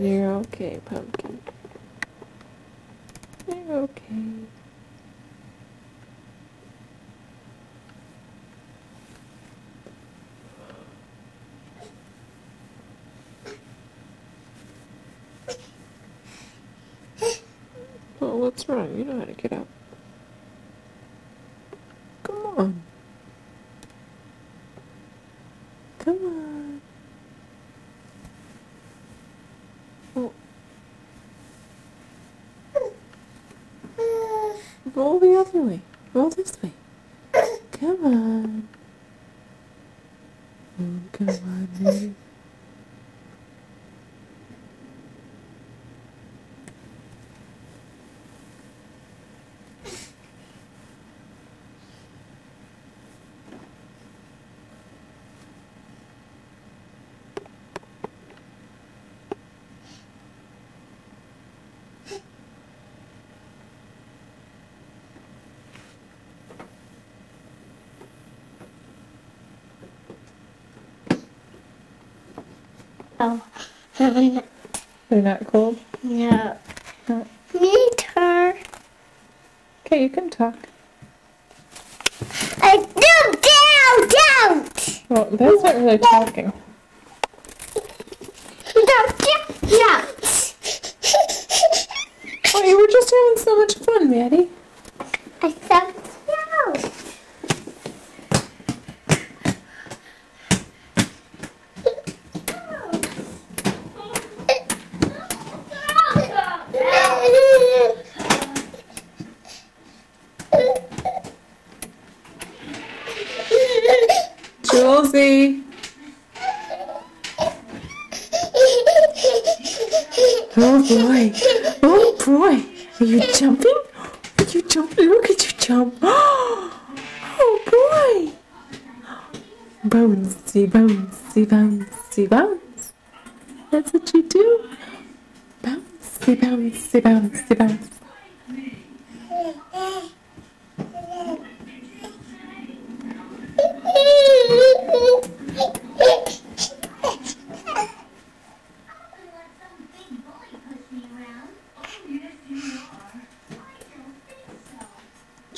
You're okay, pumpkin. You're okay. Well, what's wrong? You know how to get up. Come on. Come on. The other way. Roll this way. Come on. Oh, come on, baby. No. They're not cold? No. No. Need her. Okay, you can talk. I no, down, down. Well, that's not really talking. No, down. Oh, you were just having so much fun, Maddie. I said down. Julesy. Oh boy. Oh boy. Are you jumping? Are you jumping? Look at you jump. Oh boy. Bouncy, bouncy, bouncy, bounce. That's what you do. Bouncy, bouncy, bouncy, bounce.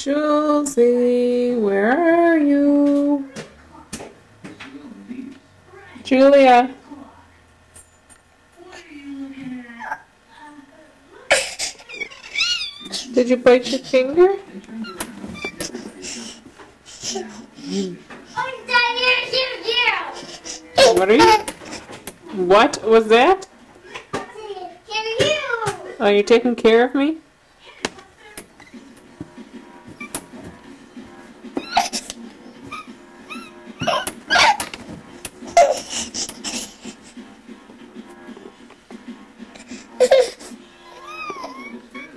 Julesy, where are you? Julia. Did you bite your finger? What are you? What was that? Are you taking care of me?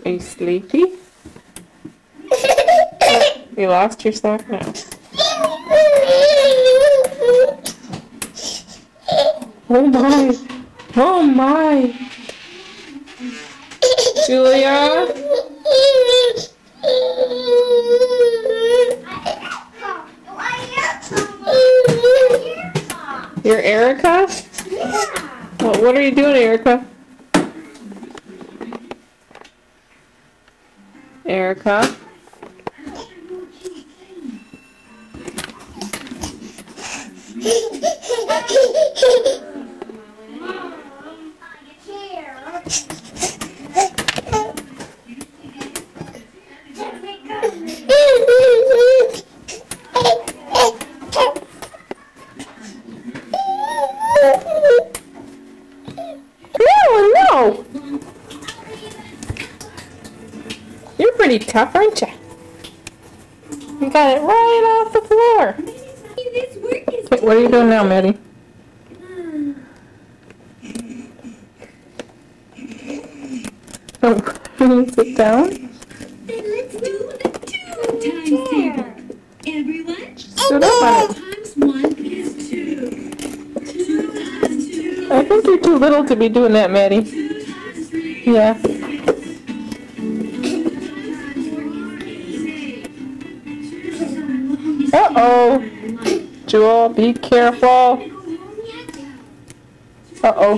Are you sleepy? You lost your sock now. Oh my! Oh my! Julia? You're Erica? What, what are you doing, Erica? Erica? Pretty tough, aren't you? You got it right off the floor. Wait, what are you doing now, Maddie? Oh, can you sit down? Let's do the two times table. Everyone, Sit up on it. times one is two. Two times two, I think you're too little to be doing that, Maddie. two times three, Yeah. Uh oh. Jewel, be careful. Uh oh.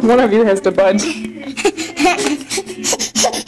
One of you has to budge.